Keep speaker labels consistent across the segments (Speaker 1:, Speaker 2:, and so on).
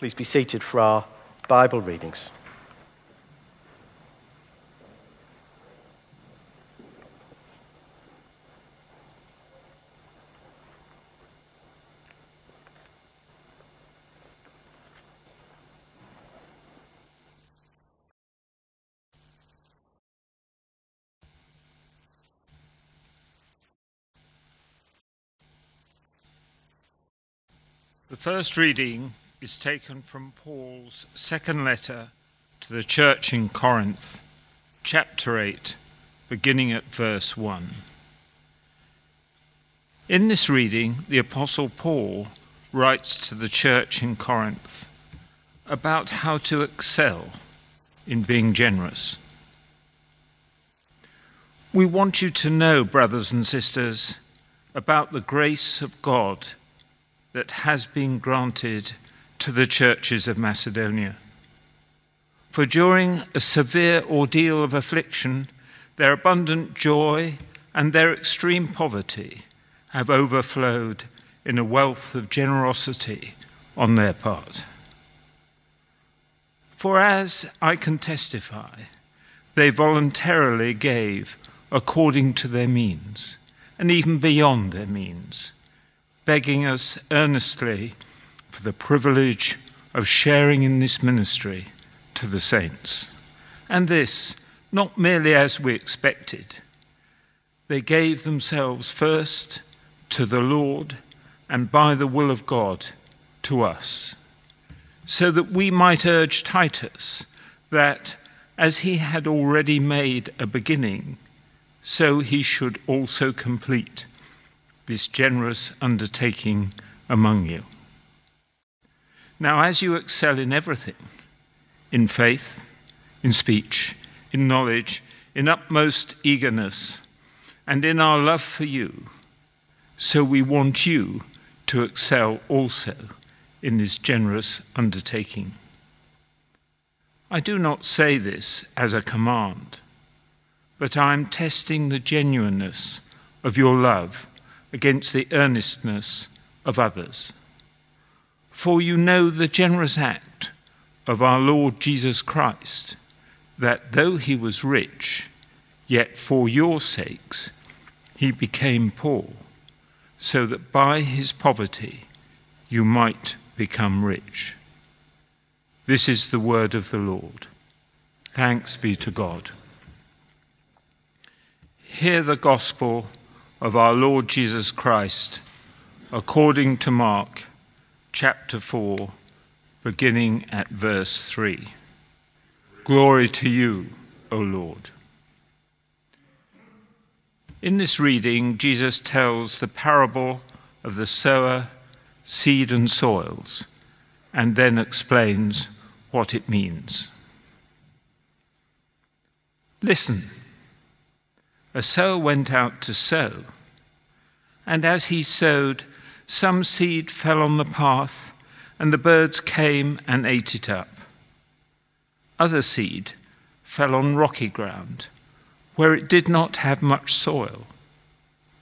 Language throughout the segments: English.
Speaker 1: Please be seated for our Bible readings.
Speaker 2: The first reading is taken from Paul's second letter to the church in Corinth, chapter 8, beginning at verse 1. In this reading, the Apostle Paul writes to the church in Corinth about how to excel in being generous. We want you to know, brothers and sisters, about the grace of God that has been granted to the churches of Macedonia. For during a severe ordeal of affliction, their abundant joy and their extreme poverty have overflowed in a wealth of generosity on their part. For as I can testify, they voluntarily gave according to their means, and even beyond their means begging us earnestly for the privilege of sharing in this ministry to the saints. And this, not merely as we expected. They gave themselves first to the Lord and by the will of God to us, so that we might urge Titus that, as he had already made a beginning, so he should also complete this generous undertaking among you. Now, as you excel in everything, in faith, in speech, in knowledge, in utmost eagerness, and in our love for you, so we want you to excel also in this generous undertaking. I do not say this as a command, but I am testing the genuineness of your love against the earnestness of others. For you know the generous act of our Lord Jesus Christ, that though he was rich, yet for your sakes he became poor, so that by his poverty you might become rich. This is the word of the Lord. Thanks be to God. Hear the gospel of our Lord Jesus Christ according to Mark chapter 4, beginning at verse 3. Glory to you, O Lord. In this reading, Jesus tells the parable of the sower, seed, and soils, and then explains what it means. Listen. A sower went out to sow, and as he sowed, some seed fell on the path, and the birds came and ate it up. Other seed fell on rocky ground, where it did not have much soil,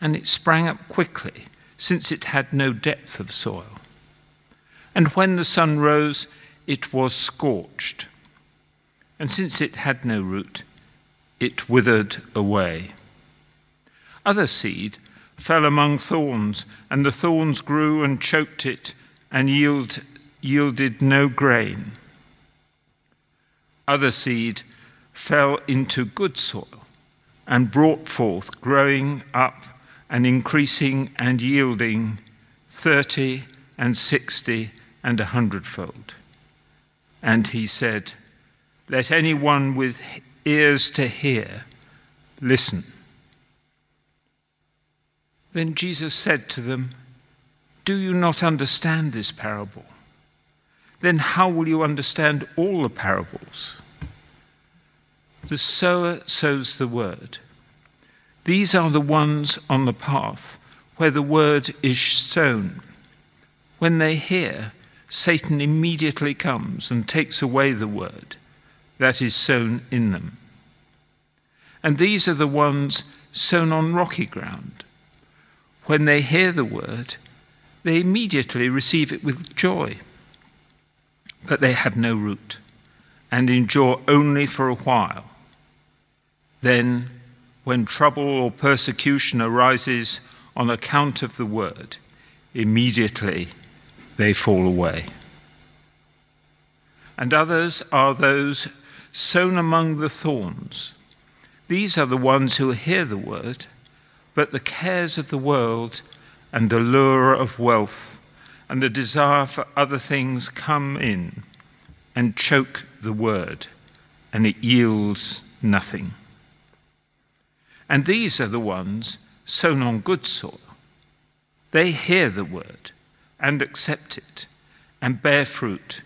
Speaker 2: and it sprang up quickly, since it had no depth of soil. And when the sun rose, it was scorched, and since it had no root, it withered away. Other seed fell among thorns, and the thorns grew and choked it and yield, yielded no grain. Other seed fell into good soil and brought forth, growing up and increasing and yielding thirty and sixty and a hundredfold. And he said, Let anyone with ears to hear listen. Then Jesus said to them, Do you not understand this parable? Then how will you understand all the parables? The sower sows the word. These are the ones on the path where the word is sown. When they hear, Satan immediately comes and takes away the word that is sown in them. And these are the ones sown on rocky ground when they hear the word, they immediately receive it with joy. but they have no root and endure only for a while. Then, when trouble or persecution arises on account of the word, immediately they fall away. And others are those sown among the thorns. These are the ones who hear the word, but the cares of the world and the lure of wealth and the desire for other things come in and choke the word, and it yields nothing. And these are the ones sown on good soil. They hear the word and accept it and bear fruit,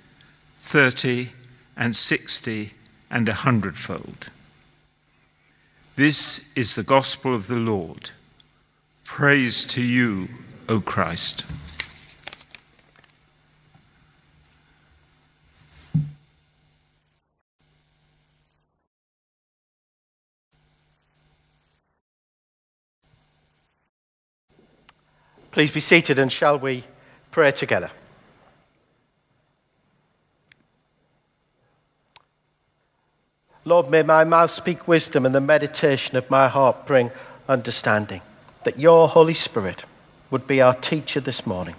Speaker 2: thirty and sixty and a hundredfold. This is the gospel of the Lord. Praise to you, O Christ.
Speaker 1: Please be seated and shall we pray together? Lord, may my mouth speak wisdom and the meditation of my heart bring understanding. That your Holy Spirit would be our teacher this morning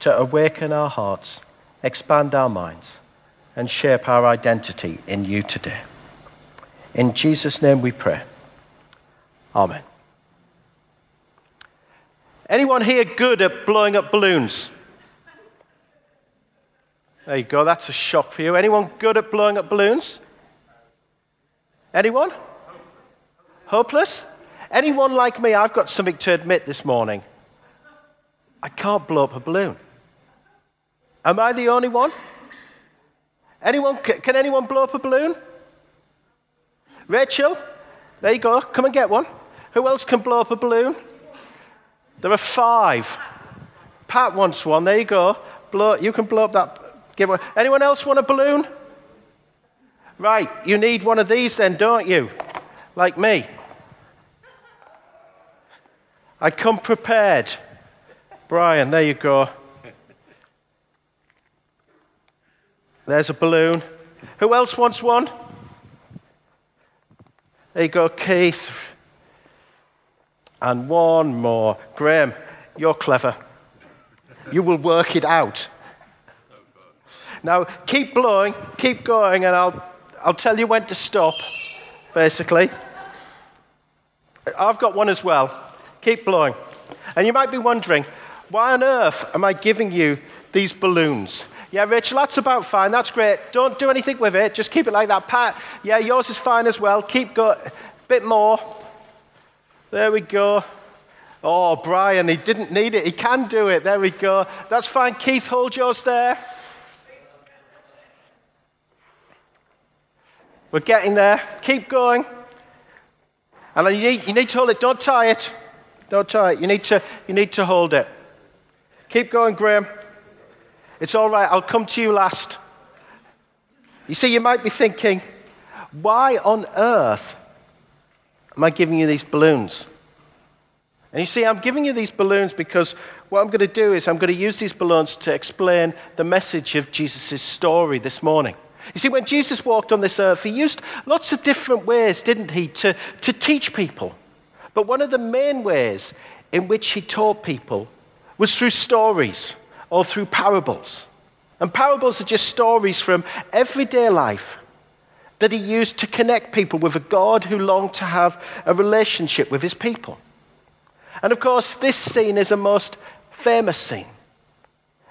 Speaker 1: to awaken our hearts, expand our minds, and shape our identity in you today. In Jesus' name we pray. Amen. Anyone here good at blowing up balloons? There you go, that's a shock for you. Anyone good at blowing up balloons? Anyone? Hopeless? Anyone like me? I've got something to admit this morning. I can't blow up a balloon. Am I the only one? Anyone? Can anyone blow up a balloon? Rachel? There you go. Come and get one. Who else can blow up a balloon? There are five. Pat wants one. There you go. Blow, you can blow up that. Give one. Anyone else want a balloon? Right, you need one of these then, don't you? Like me. I come prepared. Brian, there you go. There's a balloon. Who else wants one? There you go, Keith. And one more. Graham, you're clever. You will work it out. Now, keep blowing, keep going, and I'll, I'll tell you when to stop, basically. I've got one as well. Keep blowing. And you might be wondering, why on earth am I giving you these balloons? Yeah, Rachel, that's about fine. That's great. Don't do anything with it. Just keep it like that. Pat, yeah, yours is fine as well. Keep going. Bit more. There we go. Oh, Brian, he didn't need it. He can do it. There we go. That's fine. Keith, hold yours there. We're getting there. Keep going. And you need, you need to hold it. Don't tie it. Don't tie it. You need, to, you need to hold it. Keep going, Graham. It's all right. I'll come to you last. You see, you might be thinking, why on earth am I giving you these balloons? And you see, I'm giving you these balloons because what I'm going to do is I'm going to use these balloons to explain the message of Jesus' story this morning. You see, when Jesus walked on this earth, he used lots of different ways, didn't he, to, to teach people. But one of the main ways in which he taught people was through stories or through parables. And parables are just stories from everyday life that he used to connect people with a God who longed to have a relationship with his people. And of course, this scene is a most famous scene.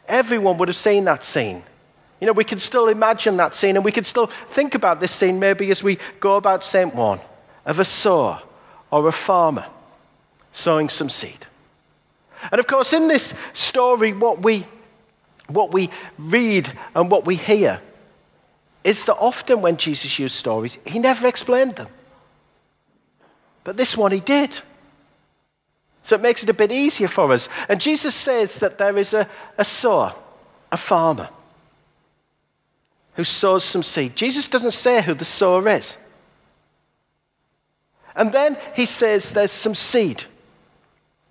Speaker 1: Everyone would have seen that scene. You know, we can still imagine that scene and we can still think about this scene maybe as we go about St. Ouen of a sower or a farmer sowing some seed. And of course, in this story, what we, what we read and what we hear is that often when Jesus used stories, he never explained them. But this one he did. So it makes it a bit easier for us. And Jesus says that there is a, a sower, a farmer, who sows some seed. Jesus doesn't say who the sower is. And then he says there's some seed.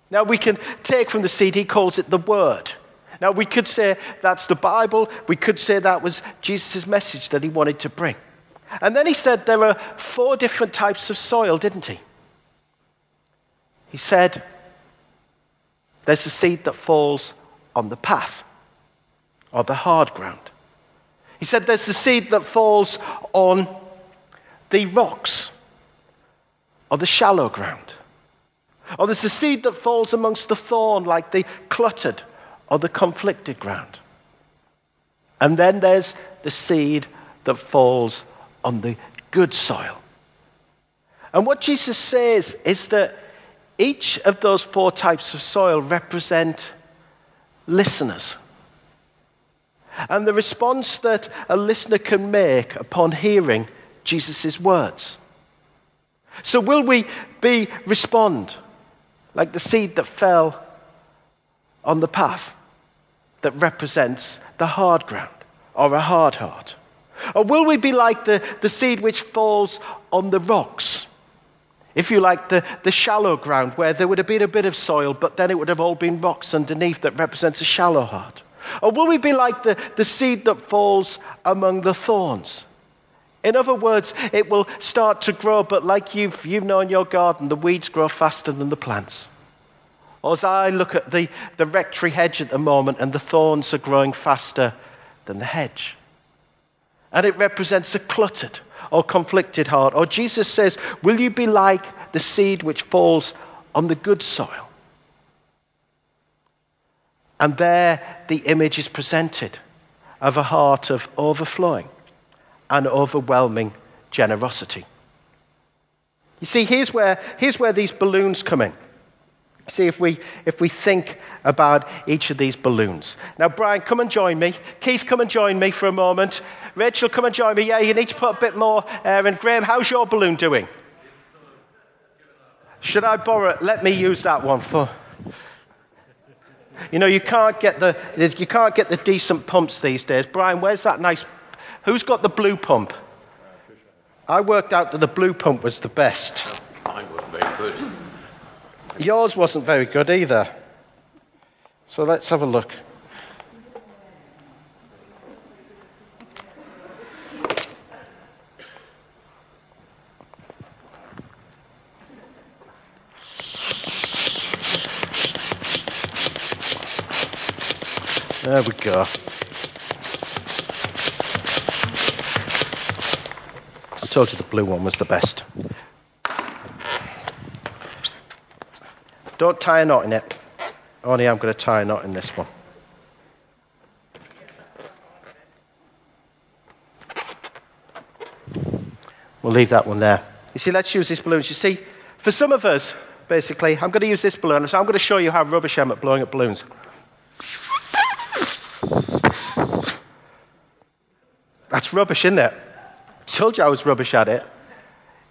Speaker 1: Now we can take from the seed, he calls it the word. Now, we could say that's the Bible. We could say that was Jesus' message that he wanted to bring. And then he said there are four different types of soil, didn't he? He said there's the seed that falls on the path or the hard ground. He said there's the seed that falls on the rocks or the shallow ground. Or there's the seed that falls amongst the thorn, like the cluttered or the conflicted ground. And then there's the seed that falls on the good soil. And what Jesus says is that each of those four types of soil represent listeners. And the response that a listener can make upon hearing Jesus' words. So, will we be respond like the seed that fell on the path that represents the hard ground or a hard heart? Or will we be like the, the seed which falls on the rocks? If you like, the, the shallow ground where there would have been a bit of soil, but then it would have all been rocks underneath that represents a shallow heart. Or will we be like the, the seed that falls among the thorns? In other words, it will start to grow, but like you've, you know in your garden, the weeds grow faster than the plants. Or as I look at the, the rectory hedge at the moment, and the thorns are growing faster than the hedge and it represents a cluttered or conflicted heart. Or Jesus says, Will you be like the seed which falls on the good soil? And there the image is presented of a heart of overflowing and overwhelming generosity. You see, here's where, here's where these balloons come in. See if we, if we think about each of these balloons. Now, Brian, come and join me. Keith, come and join me for a moment. Rachel, come and join me. Yeah, you need to put a bit more air in. Graham, how's your balloon doing? Should I borrow it? Let me use that one for. You know, you can't get the, you can't get the decent pumps these days. Brian, where's that nice. Who's got the blue pump? I worked out that the blue pump was the best.
Speaker 3: Mine wasn't very good.
Speaker 1: Yours wasn't very good either. So let's have a look. There we go. Told you the blue one was the best. Don't tie a knot in it. Only I'm going to tie a knot in this one. We'll leave that one there. You see, let's use this balloon. You see, for some of us, basically, I'm going to use this balloon, so I'm going to show you how rubbish I am at blowing up balloons. That's rubbish, isn't it? Told you I was rubbish at it.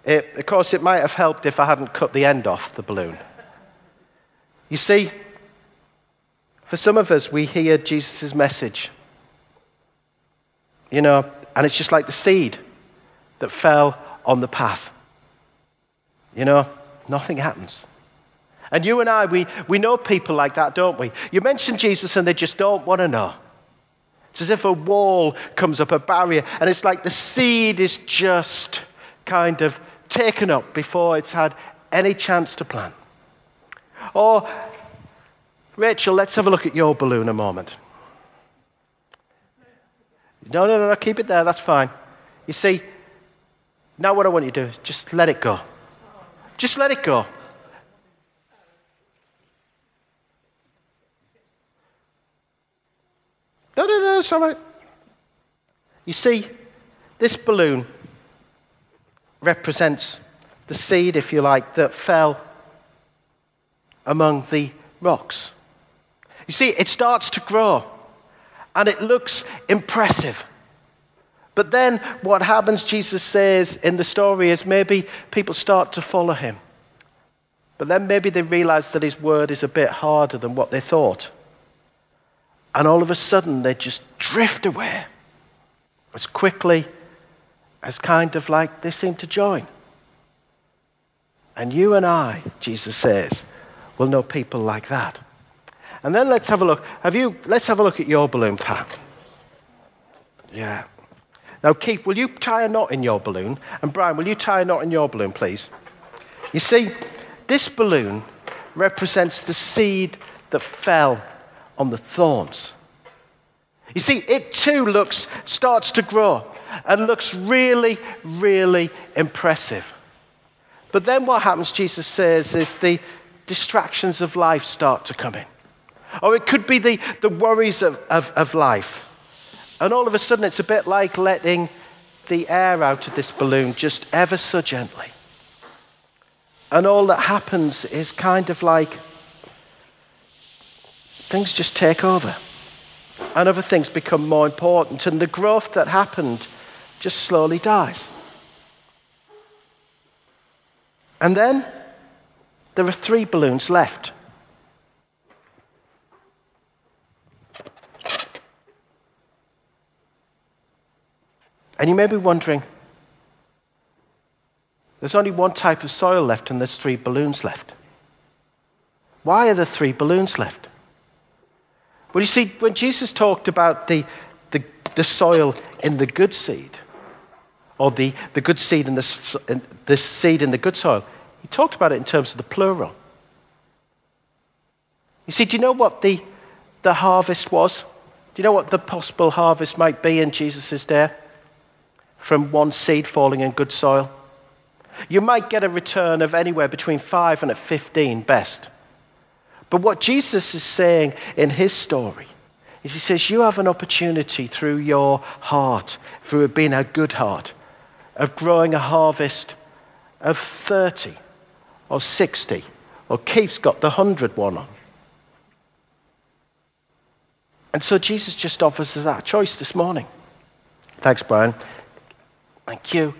Speaker 1: it. Of course, it might have helped if I hadn't cut the end off the balloon. You see, for some of us, we hear Jesus' message. You know, and it's just like the seed that fell on the path. You know, nothing happens. And you and I, we, we know people like that, don't we? You mention Jesus and they just don't want to know. It's as if a wall comes up, a barrier, and it's like the seed is just kind of taken up before it's had any chance to plant. Or, Rachel, let's have a look at your balloon a moment. No, no, no, no, keep it there, that's fine. You see, now what I want you to do is just let it go. Just let it go. No, no, no, it's all right. You see, this balloon represents the seed, if you like, that fell among the rocks. You see, it starts to grow and it looks impressive. But then what happens, Jesus says in the story, is maybe people start to follow him. But then maybe they realize that his word is a bit harder than what they thought. And all of a sudden, they just drift away as quickly as kind of like they seem to join. And you and I, Jesus says, will know people like that. And then let's have a look. Have you, let's have a look at your balloon, Pat. Yeah. Now, Keith, will you tie a knot in your balloon? And Brian, will you tie a knot in your balloon, please? You see, this balloon represents the seed that fell on the thorns. You see, it too looks, starts to grow and looks really, really impressive. But then what happens, Jesus says, is the distractions of life start to come in. Or it could be the, the worries of, of, of life. And all of a sudden, it's a bit like letting the air out of this balloon just ever so gently. And all that happens is kind of like things just take over. And other things become more important. And the growth that happened just slowly dies. And then there are three balloons left. And you may be wondering there's only one type of soil left, and there's three balloons left. Why are there three balloons left? Well, you see, when Jesus talked about the, the, the soil in the good seed, or the, the good seed in the, in the seed in the good soil, he talked about it in terms of the plural. You see, do you know what the, the harvest was? Do you know what the possible harvest might be in Jesus' day? from one seed falling in good soil. You might get a return of anywhere between 5 and a 15 best. But what Jesus is saying in his story is he says, You have an opportunity through your heart, through being a good heart, of growing a harvest of 30 or 60, or Keith's got the 100 one on. And so Jesus just offers us that choice this morning. Thanks, Brian. Thank you.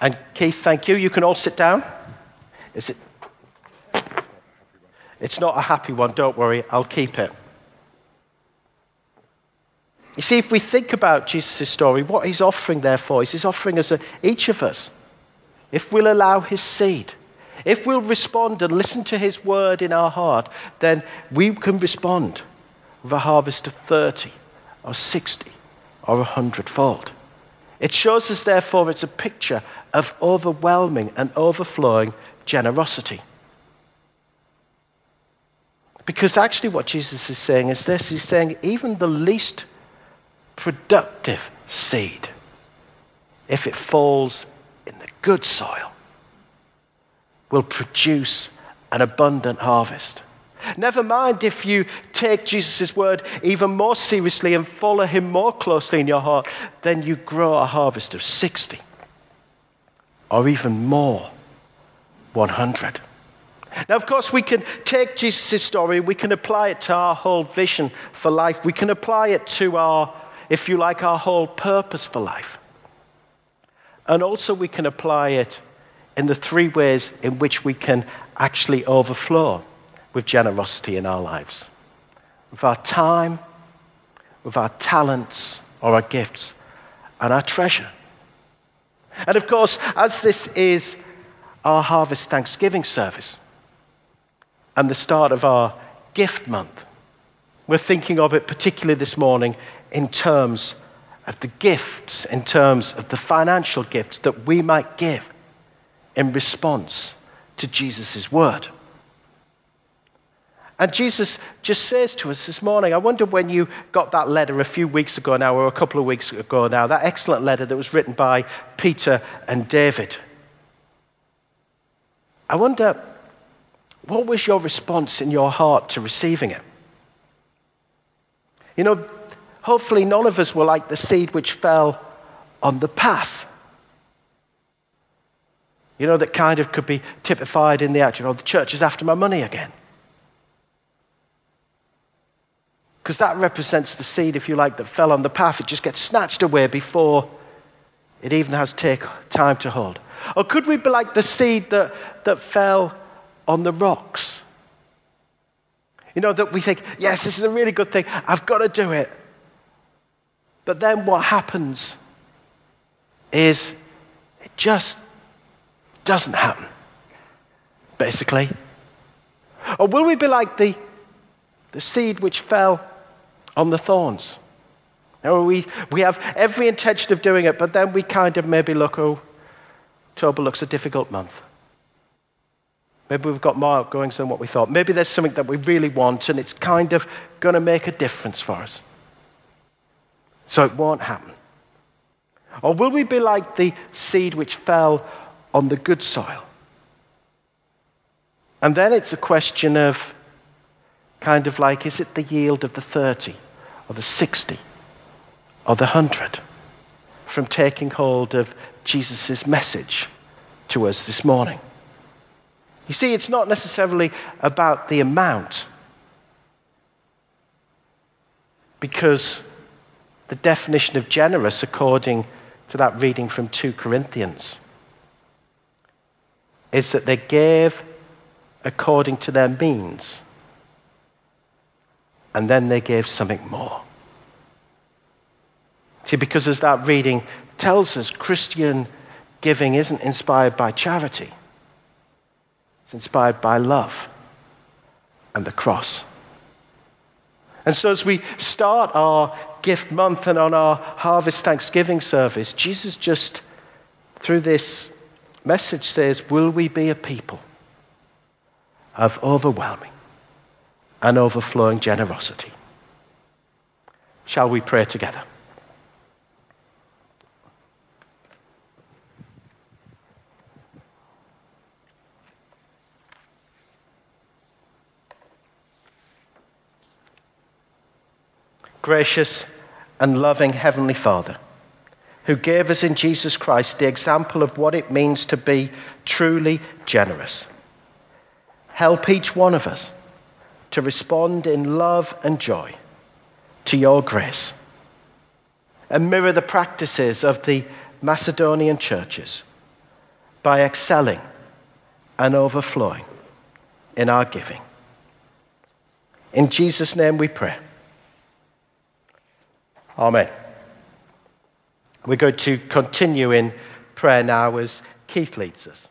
Speaker 1: And Keith, thank you. You can all sit down. Is it? It's not a happy one, don't worry, I'll keep it. You see, if we think about Jesus' story, what he's offering, therefore, is he's offering us, a, each of us, if we'll allow his seed, if we'll respond and listen to his word in our heart, then we can respond with a harvest of 30 or 60 or 100 fold. It shows us, therefore, it's a picture of overwhelming and overflowing generosity. Because actually, what Jesus is saying is this He's saying, even the least productive seed, if it falls in the good soil, will produce an abundant harvest. Never mind if you take Jesus' word even more seriously and follow him more closely in your heart, then you grow a harvest of 60 or even more 100. Now, of course, we can take Jesus' story, we can apply it to our whole vision for life, we can apply it to our, if you like, our whole purpose for life. And also, we can apply it in the three ways in which we can actually overflow with generosity in our lives. With our time, with our talents or our gifts, and our treasure. And of course, as this is our Harvest Thanksgiving service and the start of our gift month, we're thinking of it particularly this morning in terms of the gifts, in terms of the financial gifts that we might give in response to Jesus' word. And Jesus just says to us this morning, I wonder when you got that letter a few weeks ago now, or a couple of weeks ago now, that excellent letter that was written by Peter and David. I wonder, what was your response in your heart to receiving it? You know, hopefully none of us were like the seed which fell on the path. You know, that kind of could be typified in the act, you know, the church is after my money again. because that represents the seed, if you like, that fell on the path. It just gets snatched away before it even has take time to hold. Or could we be like the seed that, that fell on the rocks? You know, that we think, yes, this is a really good thing, I've got to do it. But then what happens is it just doesn't happen, basically. Or will we be like the the seed which fell on the thorns. Now, we, we have every intention of doing it, but then we kind of maybe look, oh, October looks a difficult month. Maybe we've got more outgoings than what we thought. Maybe there's something that we really want and it's kind of going to make a difference for us. So it won't happen. Or will we be like the seed which fell on the good soil? And then it's a question of kind of like, is it the yield of the 30 or the 60 or the 100 from taking hold of Jesus' message to us this morning? You see, it's not necessarily about the amount, because the definition of generous, according to that reading from 2 Corinthians, is that they gave according to their means, and then they gave something more. See, because as that reading tells us, Christian giving isn't inspired by charity. It's inspired by love and the cross. And so, as we start our gift month and on our harvest thanksgiving service, Jesus just, through this message, says, Will we be a people of overwhelming and overflowing generosity? Shall we pray together? Gracious, and loving Heavenly Father, who gave us in Jesus Christ the example of what it means to be truly generous. Help each one of us to respond in love and joy to your grace and mirror the practices of the Macedonian churches by excelling and overflowing in our giving. In Jesus' name we pray. Amen. We're going to continue in prayer now as Keith leads us.